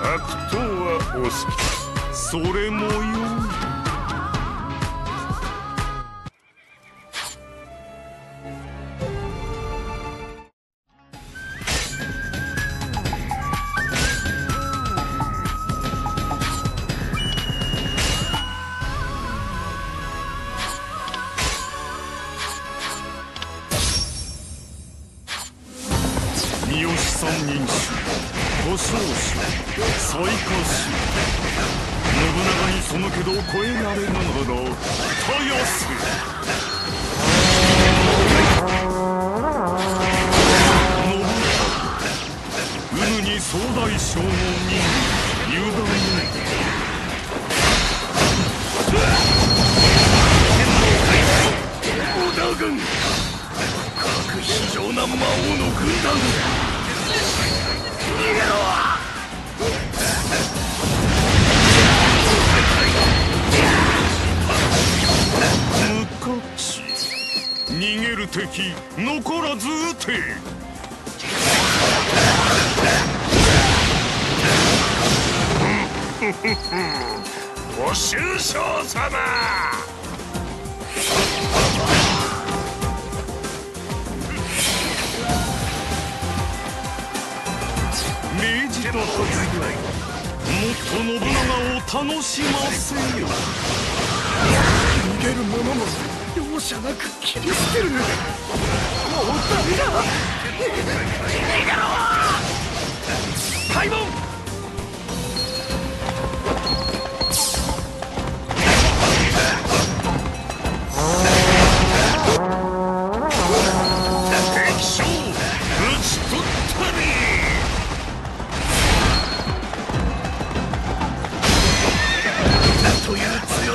悪党はお好きそれもよい三好三人衆、保証者し信長にそのけどを超えられぬほど豊洲信長に総大将織田軍非な魔王の軍団逃げろ逃げる敵残らず撃て。ご愁傷様。明治の突撃信長を楽しませよ逃げる者も容赦なく切り捨てる。もうダメだ。逃げろ。開門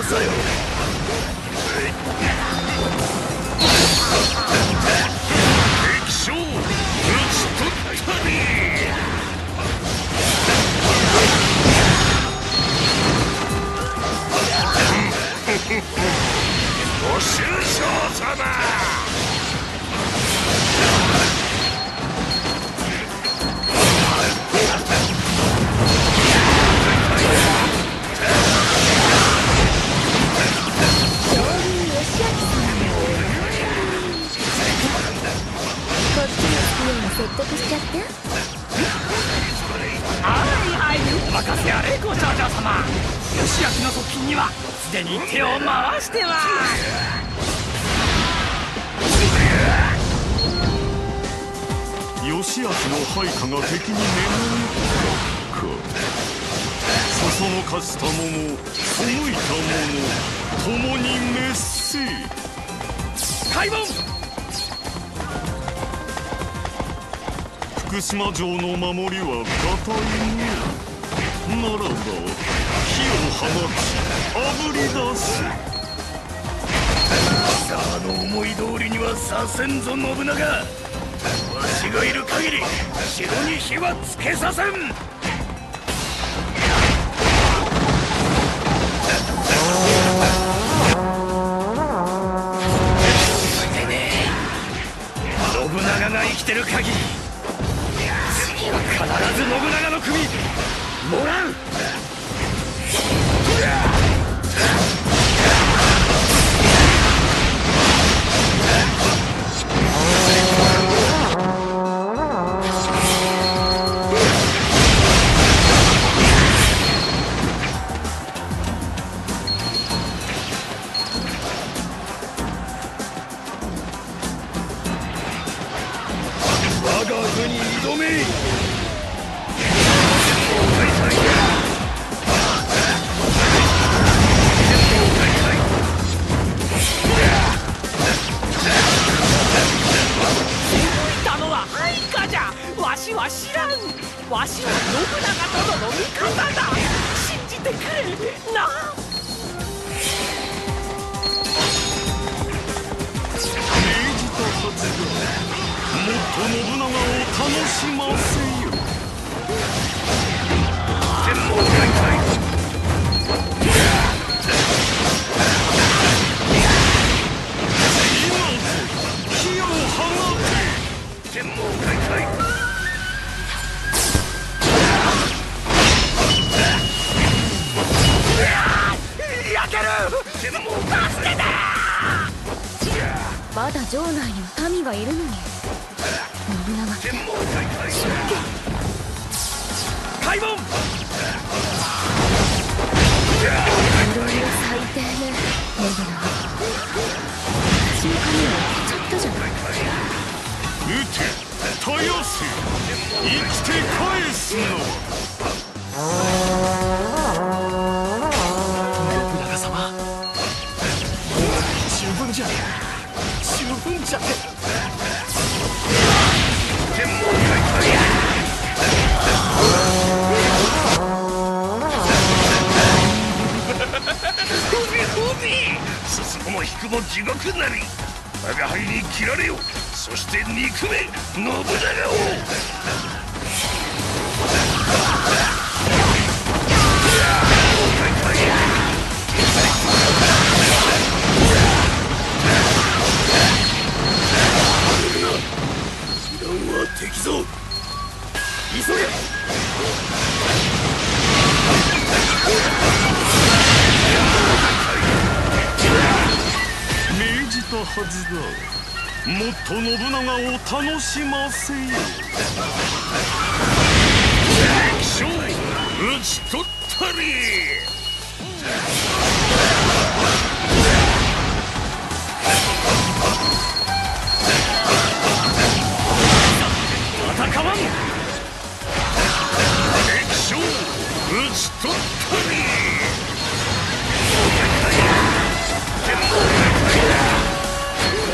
さよご愁傷様得しちゃったはいはい。任せあれご長女様。吉明の側近にはすでに手を回してます義明の配下が敵に眠るか。そそのかした者背いた者共に滅せ開門福島城の守りは固いねならば火を放ち炙り出す。さあの思い通りにはさせんぞ信長わしがいる限り城に火はつけさせん。信長が生きてる限りは知らんわしは信長殿の味方だ信じてくれなもっと信長を楽しませよ天網開門いろいろ最低ね信長私の髪を送っちゃったじゃない。撃て絶やせ生きて返すの信長様。十分じゃ。十分じゃ。進むも引くも地獄なり我が輩に切られよそして憎め信長を。もっと信長を楽しませよ敵将討ち取ったり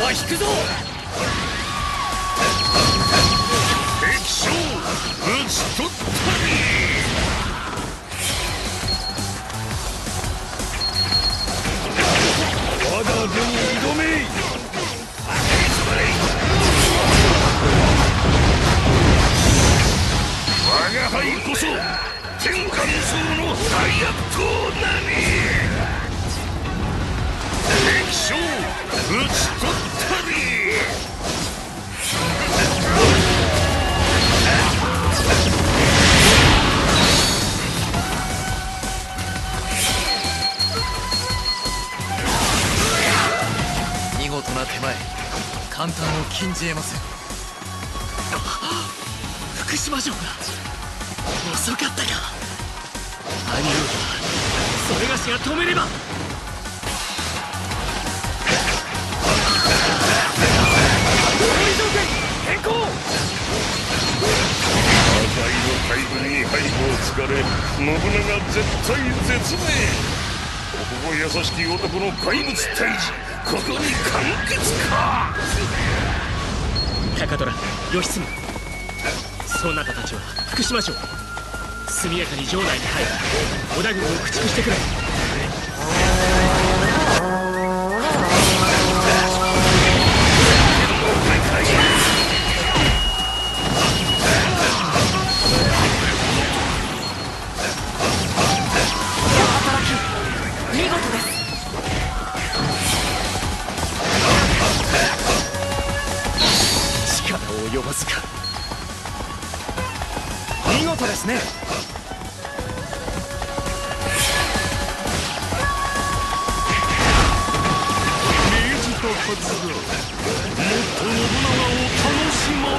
は引くぞ。敵将討ち取ったり我が軍挑め我が輩こそ天下無双の大悪党なり。敵将討ち禁じ得ません。福島城が。遅かったか。あり得るそれがしが止めれば。変更。赤いの大軍に背後をつかれ信長絶対絶命。ここ優しき男の怪物退治ここに完結か高虎義経。そなたたちは福島城。速やかに城内に入り織田軍を駆逐してくれ。ずか。見事ですね。命じたはずだもっと信長を楽しもう。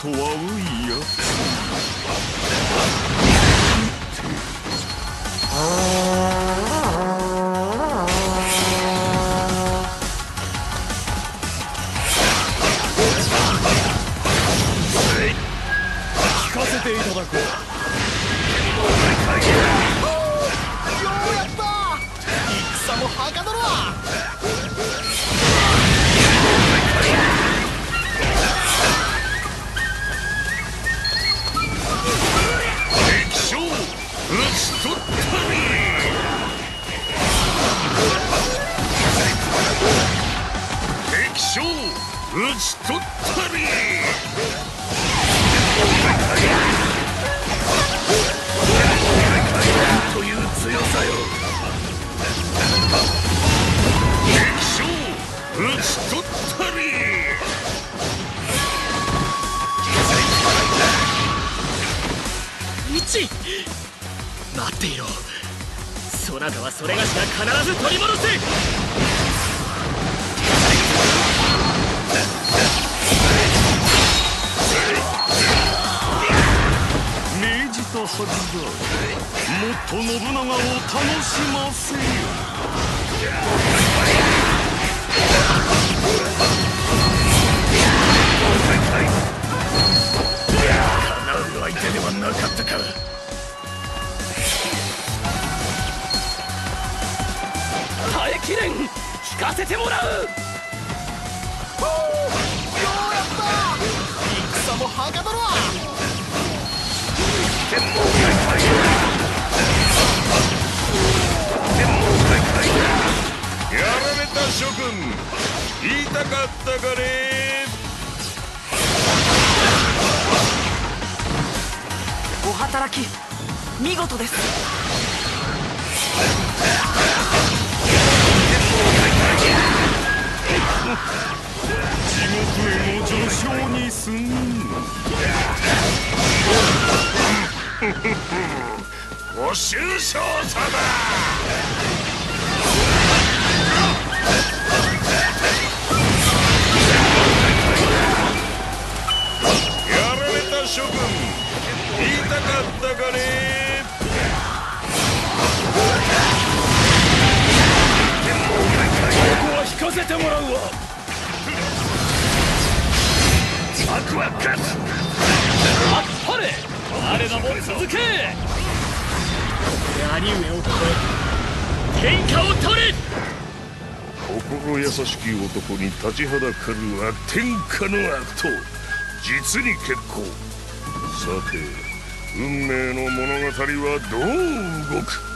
とはういや。なたはそれがしが必ず取り戻す命じたはずだもっと信長を楽しませよ叶う相手ではなかったか耐えきれん。引かせてもらう。ようやった戦もはかどるわ。やられた諸君。言いたかったかね。お働き見事ですご愁傷さだやられた諸君言いたかったかね。は勝つ張れ我らも続け兄上を超え天下を取れ心優しき男に立ちはだかるは天下の悪党。実に結構。さて運命の物語はどう動く？